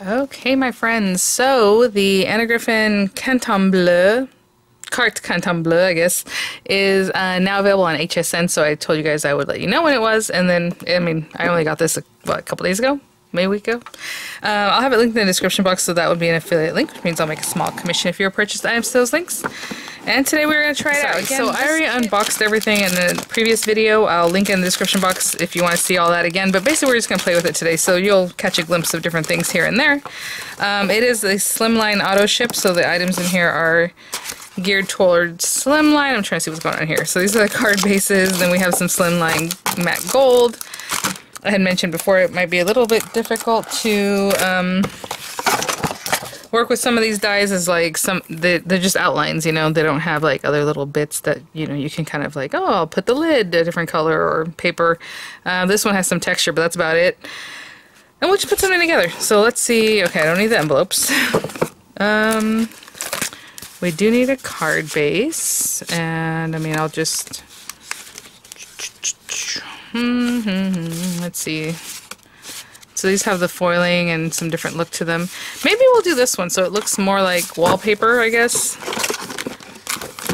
Okay, my friends. So the Anna Griffin Canton Bleu, Carte Canton Bleu, I guess, is uh, now available on HSN. So I told you guys I would let you know when it was, and then I mean I only got this a, what, a couple days ago, maybe a week ago. Uh, I'll have it linked in the description box, so that would be an affiliate link, which means I'll make a small commission if you're purchase items to those links. And today we're going to try it out. Again, so I already unboxed everything in the previous video. I'll link in the description box if you want to see all that again. But basically we're just going to play with it today. So you'll catch a glimpse of different things here and there. Um, it is a slimline auto ship. So the items in here are geared towards slimline. I'm trying to see what's going on here. So these are the card bases. Then we have some slimline matte gold. I had mentioned before it might be a little bit difficult to um, work with some of these dies is like some they, they're just outlines you know? They don't have like other little bits that you know you can kind of like oh I'll put the lid a different color or paper. Uh, this one has some texture but that's about it. And we'll just put something together. So let's see. Okay I don't need the envelopes. Um we do need a card base and I mean I'll just let's see so these have the foiling and some different look to them. Maybe we'll do this one so it looks more like wallpaper, I guess.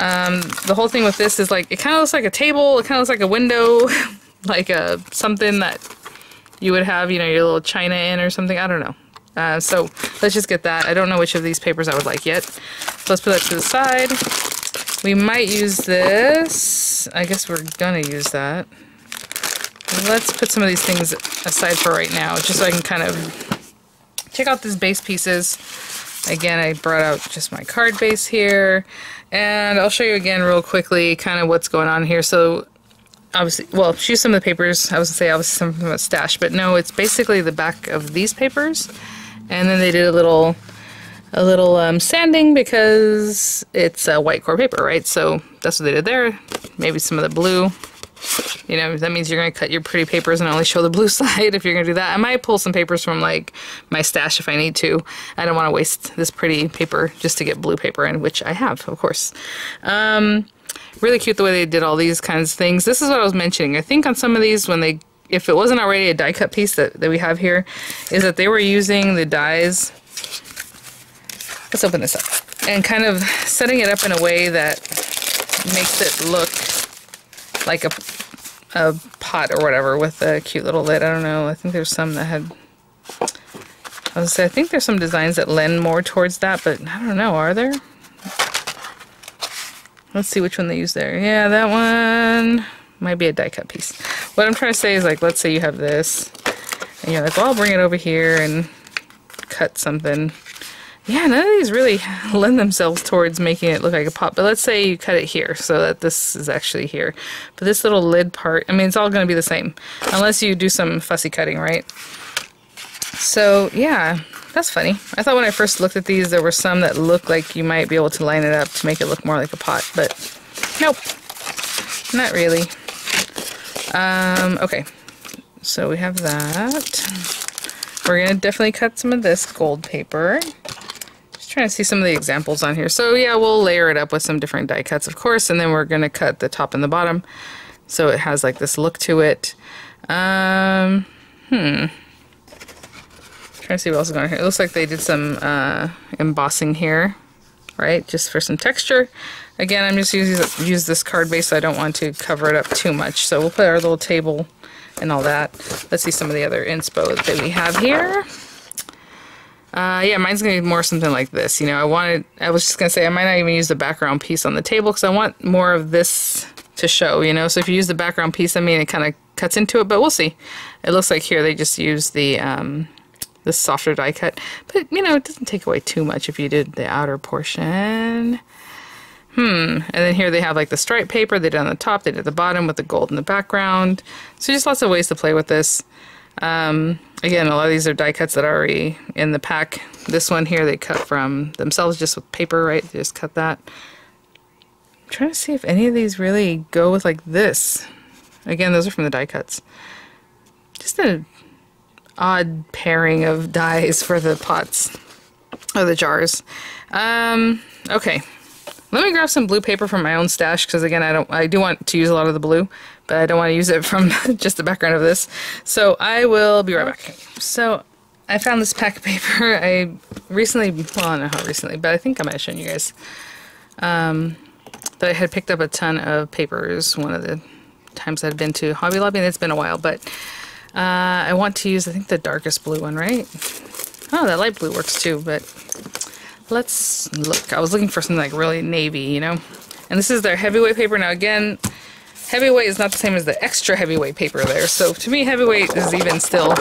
Um, the whole thing with this is like, it kind of looks like a table, it kind of looks like a window, like a something that you would have, you know, your little china in or something. I don't know. Uh, so let's just get that. I don't know which of these papers I would like yet. So let's put that to the side. We might use this. I guess we're gonna use that. Let's put some of these things aside for right now, just so I can kind of check out these base pieces. Again, I brought out just my card base here, and I'll show you again real quickly kind of what's going on here. So obviously, well, choose some of the papers. I was gonna say obviously some from a stash, but no, it's basically the back of these papers, and then they did a little a little um, sanding because it's a white core paper, right? So that's what they did there. Maybe some of the blue you know, that means you're going to cut your pretty papers and only show the blue side if you're going to do that. I might pull some papers from like my stash if I need to. I don't want to waste this pretty paper just to get blue paper in, which I have, of course. Um, really cute the way they did all these kinds of things. This is what I was mentioning. I think on some of these when they if it wasn't already a die cut piece that, that we have here, is that they were using the dies. Let's open this up. And kind of setting it up in a way that makes it look like a, a pot or whatever with a cute little lid. I don't know. I think there's some that had... I was say, I think there's some designs that lend more towards that, but I don't know. Are there? Let's see which one they use there. Yeah, that one might be a die cut piece. What I'm trying to say is like, let's say you have this, and you're like, well, I'll bring it over here and cut something. Yeah, none of these really lend themselves towards making it look like a pot. But let's say you cut it here so that this is actually here. But this little lid part, I mean, it's all going to be the same. Unless you do some fussy cutting, right? So, yeah, that's funny. I thought when I first looked at these, there were some that looked like you might be able to line it up to make it look more like a pot. But, nope. Not really. Um, okay. So we have that. We're going to definitely cut some of this gold paper trying to see some of the examples on here. So yeah, we'll layer it up with some different die cuts, of course, and then we're going to cut the top and the bottom so it has like this look to it. Um, hmm. Trying to see what else is going on here. It looks like they did some uh, embossing here, right? Just for some texture. Again, I'm just using use this card base, so I don't want to cover it up too much. So we'll put our little table and all that. Let's see some of the other inspo that we have here. Uh, yeah, mine's gonna be more something like this. You know, I wanted, I was just gonna say I might not even use the background piece on the table because I want more of this to show, you know. So if you use the background piece, I mean, it kind of cuts into it, but we'll see. It looks like here they just use the, um, the softer die cut. But, you know, it doesn't take away too much if you did the outer portion. Hmm. And then here they have like the stripe paper. They did on the top, they did the bottom with the gold in the background. So just lots of ways to play with this. Um, again, a lot of these are die cuts that are already in the pack. This one here they cut from themselves just with paper, right? They just cut that. I'm trying to see if any of these really go with like this. Again, those are from the die cuts. Just an odd pairing of dies for the pots or the jars. Um, okay, let me grab some blue paper from my own stash because again, I don't, I do want to use a lot of the blue, but I don't want to use it from just the background of this. So I will be right back. So I found this pack of paper. I recently, well, I don't know how recently, but I think I might have shown you guys. Um, that I had picked up a ton of papers one of the times I'd been to Hobby Lobby, and it's been a while, but uh, I want to use, I think, the darkest blue one, right? Oh, that light blue works too, but let's look. I was looking for something like really navy, you know? And this is their heavyweight paper. Now, again, heavyweight is not the same as the extra heavyweight paper there. So to me, heavyweight is even still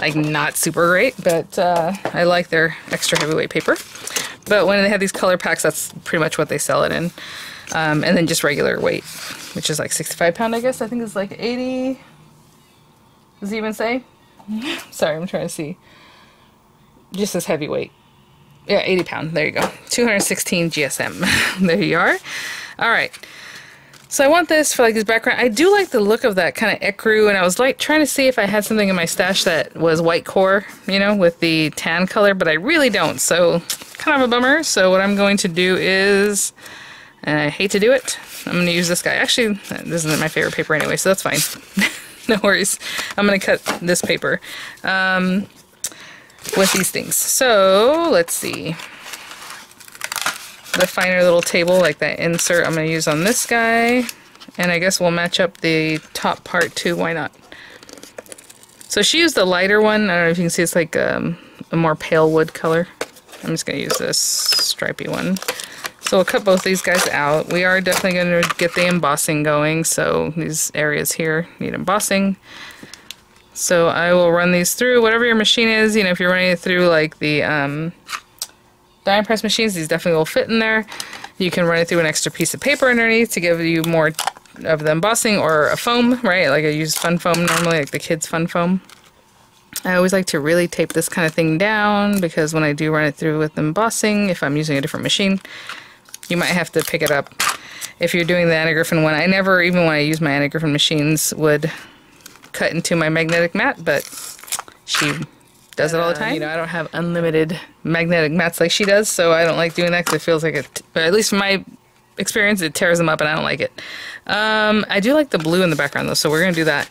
like not super great, but uh, I like their extra heavyweight paper. But when they have these color packs, that's pretty much what they sell it in. Um, and then just regular weight, which is like 65 pound, I guess. I think it's like 80. Does it even say? Sorry, I'm trying to see. Just as heavyweight. Yeah, 80 pound. There you go. 216 GSM. there you are. All right. So I want this for like this background. I do like the look of that kind of ecru, and I was like trying to see if I had something in my stash that was white core, you know, with the tan color, but I really don't. So kind of a bummer. So what I'm going to do is, and I hate to do it, I'm going to use this guy. Actually, this isn't my favorite paper anyway, so that's fine. no worries. I'm going to cut this paper um, with these things. So let's see the finer little table like that insert I'm going to use on this guy. And I guess we'll match up the top part too. Why not? So she used the lighter one. I don't know if you can see it's like um, a more pale wood color. I'm just going to use this stripy one. So we'll cut both these guys out. We are definitely going to get the embossing going. So these areas here need embossing. So I will run these through whatever your machine is. You know, if you're running it through like the um, die press machines, these definitely will fit in there. You can run it through an extra piece of paper underneath to give you more of the embossing or a foam, right? Like I use fun foam normally, like the kids fun foam. I always like to really tape this kind of thing down because when I do run it through with embossing, if I'm using a different machine, you might have to pick it up. If you're doing the Anna Griffin one, I never, even when I use my Anna Griffin machines, would cut into my magnetic mat, but she does it all the time. you know, I don't have unlimited magnetic mats like she does, so I don't like doing that because it feels like it, but at least from my experience, it tears them up and I don't like it. Um, I do like the blue in the background though, so we're going to do that.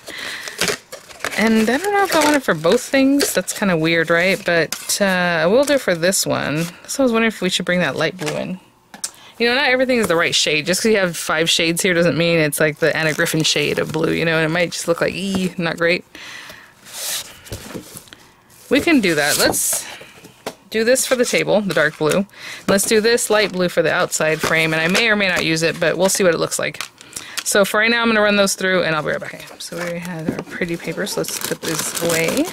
And I don't know if I want it for both things. That's kind of weird, right? But uh, I will do it for this one. So I was wondering if we should bring that light blue in. You know, not everything is the right shade. Just because you have five shades here doesn't mean it's like the Anna Griffin shade of blue, you know, and it might just look like, ee, not great. We can do that. Let's do this for the table, the dark blue. Let's do this light blue for the outside frame, and I may or may not use it, but we'll see what it looks like. So for right now, I'm going to run those through, and I'll be right back. So we had our pretty papers. Let's put this away.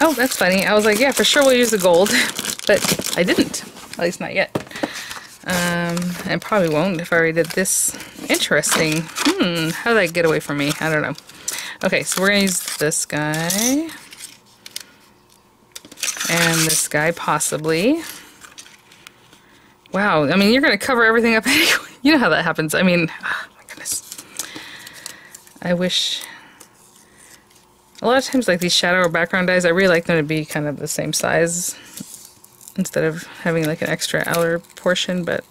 Oh, that's funny. I was like, yeah, for sure we'll use the gold, but I didn't. At least not yet. Um, I probably won't if I already did this. Interesting. Hmm, how did that get away from me? I don't know. Okay, so we're going to use this guy. And this guy, possibly. Wow, I mean, you're going to cover everything up anyway. You know how that happens. I mean, oh my goodness. I wish... A lot of times, like these shadow or background dies, I really like them to be kind of the same size instead of having like an extra outer portion, but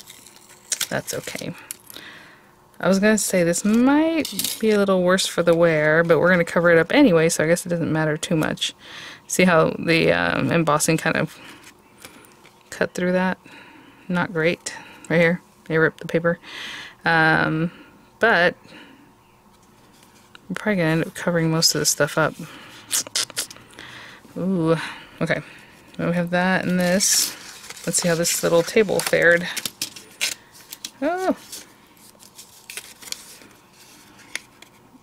that's okay. I was going to say this might be a little worse for the wear, but we're going to cover it up anyway, so I guess it doesn't matter too much. See how the um, embossing kind of cut through that? Not great. Right here. They ripped the paper. Um, but we're probably going to end up covering most of this stuff up. Ooh. Okay. we have that and this. Let's see how this little table fared. Oh,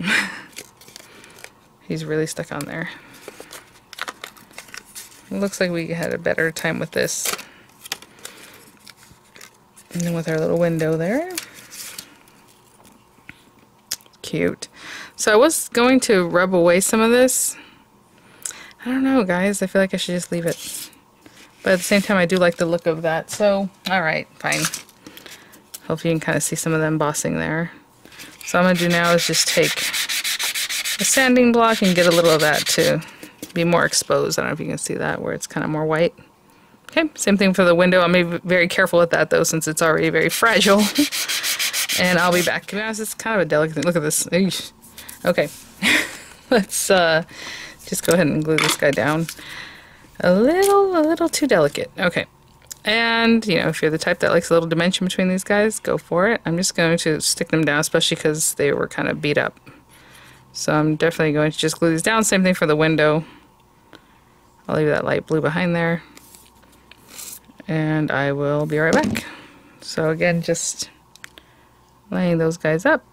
He's really stuck on there. It looks like we had a better time with this. And then with our little window there. Cute. So I was going to rub away some of this. I don't know, guys. I feel like I should just leave it. But at the same time, I do like the look of that. So, alright, fine. Hopefully you can kind of see some of the embossing there. So I'm going to do now is just take a sanding block and get a little of that to be more exposed. I don't know if you can see that where it's kind of more white. Okay, same thing for the window. I'm be very careful with that though since it's already very fragile. and I'll be back. To be honest, it's kind of a delicate thing. Look at this. Okay, let's uh, just go ahead and glue this guy down. A little, a little too delicate. Okay. And, you know, if you're the type that likes a little dimension between these guys, go for it. I'm just going to stick them down, especially because they were kind of beat up. So I'm definitely going to just glue these down. Same thing for the window. I'll leave that light blue behind there. And I will be right back. So again, just laying those guys up.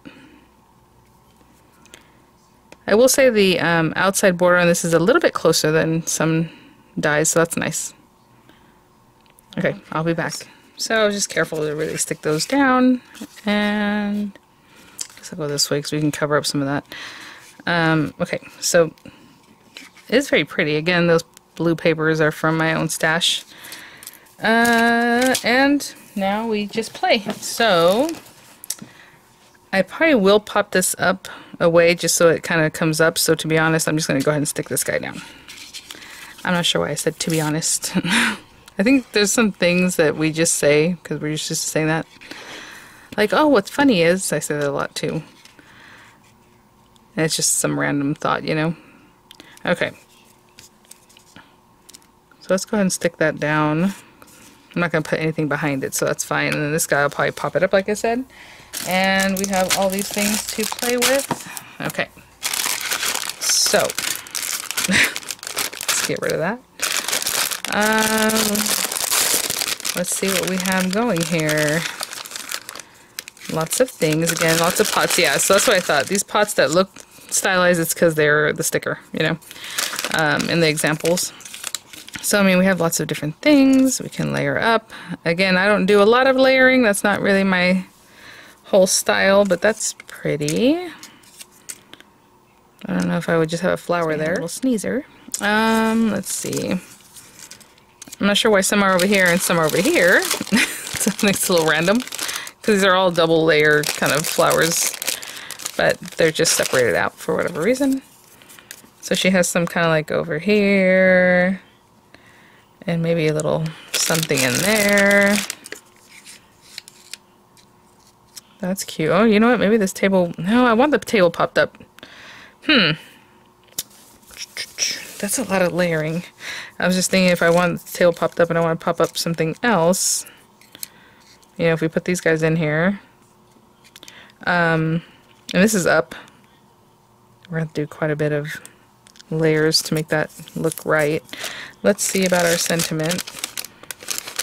I will say the um, outside border on this is a little bit closer than some dies, so that's nice. Okay, I'll be back. So just careful to really stick those down, and I guess I'll go this way because we can cover up some of that. Um, okay, so it is very pretty. Again, those blue papers are from my own stash. Uh, and now we just play. So I probably will pop this up away just so it kind of comes up. So to be honest, I'm just going to go ahead and stick this guy down. I'm not sure why I said to be honest. I think there's some things that we just say because we're used to saying that. Like, oh, what's funny is, I say that a lot too. And it's just some random thought, you know? Okay. So let's go ahead and stick that down. I'm not going to put anything behind it, so that's fine. And then this guy will probably pop it up, like I said. And we have all these things to play with. Okay. So, let's get rid of that. Um, let's see what we have going here. Lots of things. Again, lots of pots. Yeah, so that's what I thought. These pots that look stylized, it's because they're the sticker, you know, um, in the examples. So, I mean, we have lots of different things. We can layer up. Again, I don't do a lot of layering. That's not really my whole style, but that's pretty. I don't know if I would just have a flower there. A little sneezer. Um, let's see. I'm not sure why some are over here and some are over here. so it makes a little random. Because these are all double layer kind of flowers. But they're just separated out for whatever reason. So she has some kind of like over here. And maybe a little something in there. That's cute. Oh, you know what? Maybe this table... No, I want the table popped up. Hmm. That's a lot of layering. I was just thinking if I want the tail popped up and I want to pop up something else, you know, if we put these guys in here, um, and this is up, we're going to do quite a bit of layers to make that look right. Let's see about our sentiment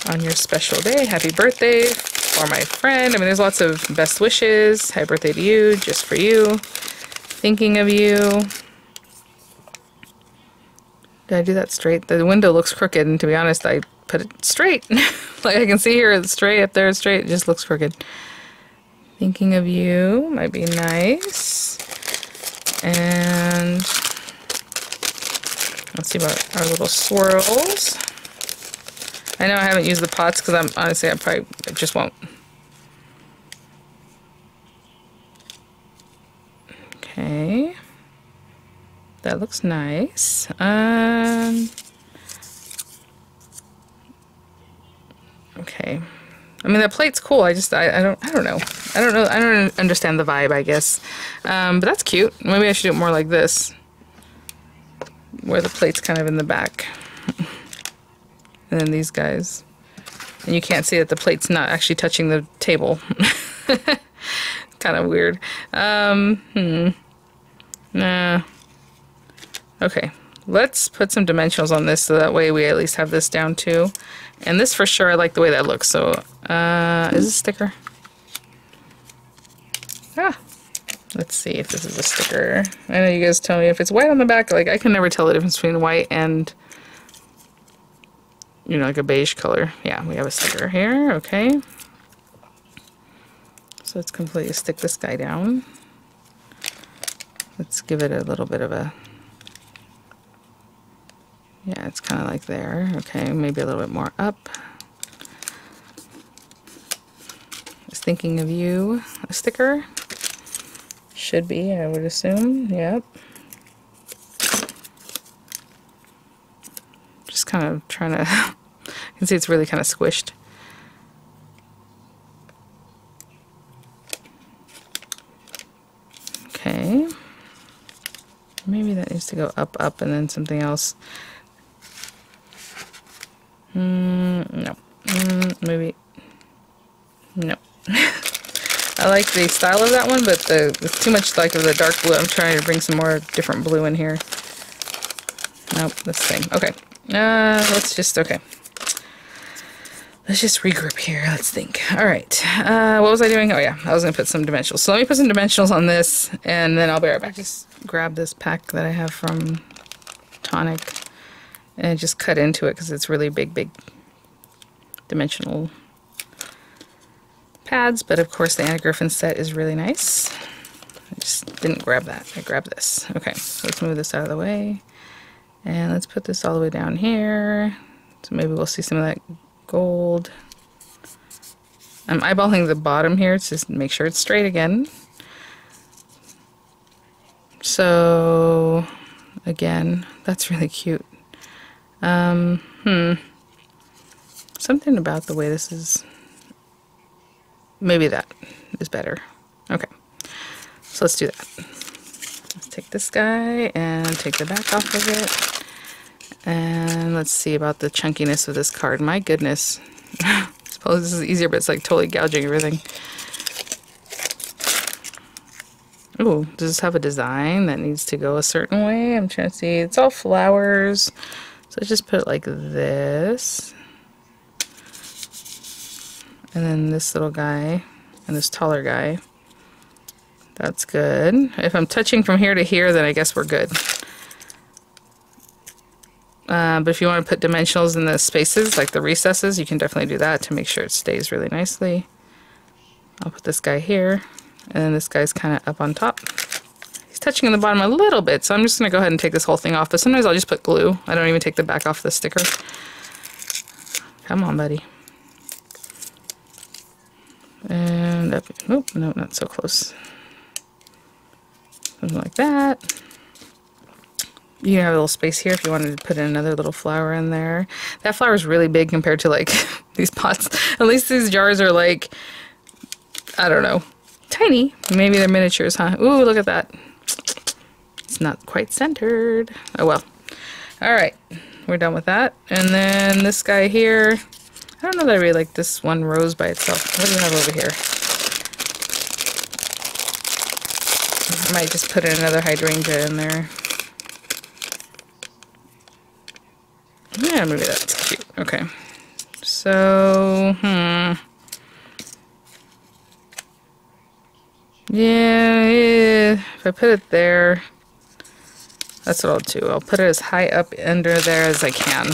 on your special day. Happy birthday for my friend. I mean, there's lots of best wishes. Happy birthday to you, just for you. Thinking of you. Did I do that straight? The window looks crooked, and to be honest, I put it straight. like I can see here, it's straight up there, it's straight. It just looks crooked. Thinking of you might be nice. And let's see about our little swirls. I know I haven't used the pots because I'm honestly I probably I just won't. Okay. That looks nice. Um, okay. I mean, that plate's cool. I just, I, I don't, I don't know. I don't know. I don't understand the vibe, I guess. Um, but that's cute. Maybe I should do it more like this. Where the plate's kind of in the back. and then these guys. And you can't see that the plate's not actually touching the table. kind of weird. Um, hmm. Nah. Okay, let's put some dimensionals on this so that way we at least have this down too. And this for sure, I like the way that looks. So, uh, is this a sticker? Ah, let's see if this is a sticker. I know you guys tell me if it's white on the back, like I can never tell the difference between white and, you know, like a beige color. Yeah, we have a sticker here, okay. So let's completely stick this guy down. Let's give it a little bit of a yeah, it's kind of like there. Okay, maybe a little bit more up. Just thinking of you. A sticker. Should be, I would assume. Yep. Just kind of trying to... you can see it's really kind of squished. Okay. Maybe that needs to go up, up, and then something else. Mm, no. Mm, maybe. No. I like the style of that one, but the it's too much like of the dark blue. I'm trying to bring some more different blue in here. Nope, that's the same. Okay. Uh, let's just, okay. Let's just regroup here. Let's think. All right. Uh, what was I doing? Oh, yeah. I was going to put some dimensionals. So let me put some dimensionals on this, and then I'll be right back. I Just grab this pack that I have from Tonic and I just cut into it because it's really big, big dimensional pads. But of course, the Anna Griffin set is really nice. I just didn't grab that. I grabbed this. Okay, so let's move this out of the way. And let's put this all the way down here. So maybe we'll see some of that gold. I'm eyeballing the bottom here to make sure it's straight again. So, again, that's really cute. Um, hmm. Something about the way this is... Maybe that is better. Okay. So let's do that. Let's take this guy and take the back off of it. And let's see about the chunkiness of this card. My goodness. I suppose this is easier, but it's like totally gouging everything. Ooh, does this have a design that needs to go a certain way? I'm trying to see. It's all flowers. So let's just put it like this. And then this little guy and this taller guy. That's good. If I'm touching from here to here, then I guess we're good. Uh, but if you want to put dimensionals in the spaces, like the recesses, you can definitely do that to make sure it stays really nicely. I'll put this guy here, and then this guy's kind of up on top. Touching on the bottom a little bit, so I'm just going to go ahead and take this whole thing off, but sometimes I'll just put glue. I don't even take the back off the sticker. Come on, buddy. And up, nope, no, not so close. Something like that. You have a little space here if you wanted to put another little flower in there. That flower is really big compared to like these pots. At least these jars are like, I don't know, tiny. Maybe they're miniatures, huh? Ooh, look at that. It's not quite centered. Oh well. All right, we're done with that. And then this guy here. I don't know that I really like this one rose by itself. What do we have over here? I might just put another hydrangea in there. Yeah, maybe that's cute. Okay. So, hmm. Yeah, yeah, if I put it there, that's what I'll do. I'll put it as high up under there as I can.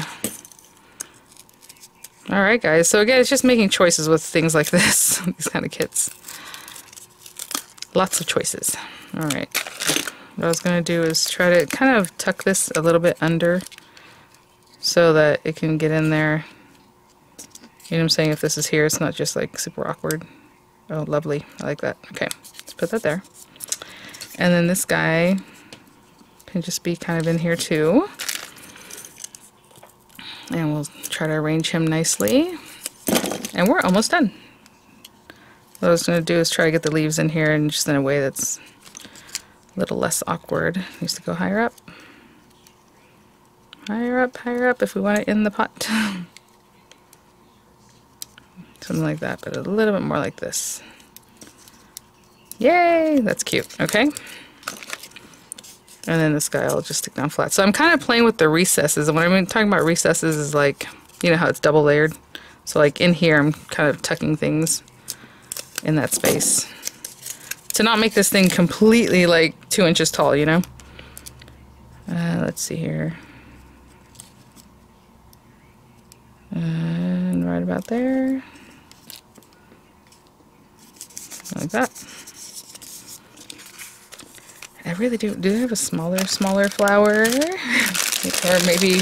Alright guys, so again, it's just making choices with things like this, these kind of kits. Lots of choices. Alright, what I was going to do is try to kind of tuck this a little bit under so that it can get in there. You know what I'm saying? If this is here, it's not just like super awkward. Oh, lovely. I like that. Okay, let's put that there. And then this guy can just be kind of in here too. And we'll try to arrange him nicely. And we're almost done. What I was going to do is try to get the leaves in here and just in a way that's a little less awkward. Needs to go higher up. Higher up, higher up if we want it in the pot. Something like that, but a little bit more like this. Yay! That's cute. Okay. And then this guy I'll just stick down flat. So I'm kind of playing with the recesses. And when I'm talking about recesses is like, you know how it's double layered? So like in here I'm kind of tucking things in that space. To not make this thing completely like two inches tall, you know? Uh, let's see here. And right about there. Like that. I really do. Do they have a smaller, smaller flower? or maybe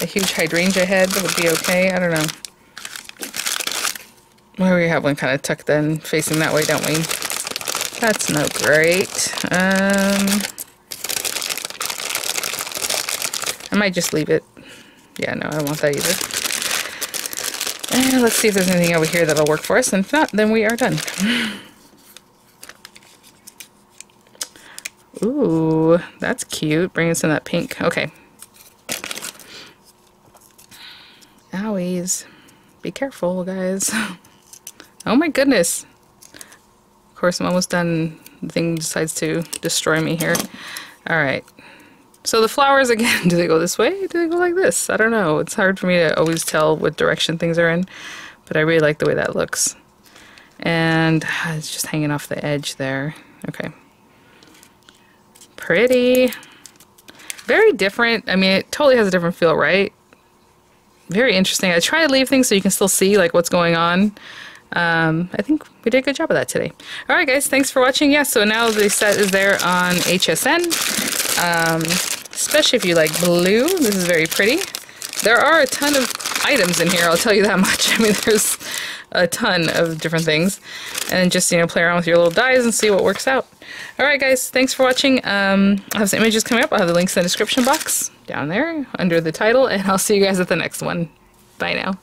a huge hydrangea head that would be okay. I don't know. Well, we have one kind of tucked in, facing that way, don't we? That's no great. Um, I might just leave it yeah, no, I don't want that either. And let's see if there's anything over here that'll work for us. And if not, then we are done. Ooh, that's cute. Bring us in that pink. Okay. Owies. Be careful, guys. oh my goodness. Of course, I'm almost done. The thing decides to destroy me here. Alright. So the flowers, again, do they go this way? Do they go like this? I don't know. It's hard for me to always tell what direction things are in. But I really like the way that looks. And it's just hanging off the edge there. Okay. Pretty. Very different. I mean, it totally has a different feel, right? Very interesting. I try to leave things so you can still see like what's going on. Um, I think we did a good job of that today. All right, guys, thanks for watching. Yeah, so now the set is there on HSN, um, especially if you like blue. This is very pretty. There are a ton of items in here, I'll tell you that much. I mean, there's a ton of different things. And just, you know, play around with your little dies and see what works out. Alright guys, thanks for watching. Um, I have some images coming up. I'll have the links in the description box down there under the title. And I'll see you guys at the next one. Bye now.